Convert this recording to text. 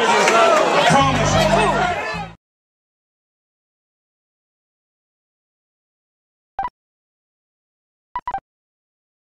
Trump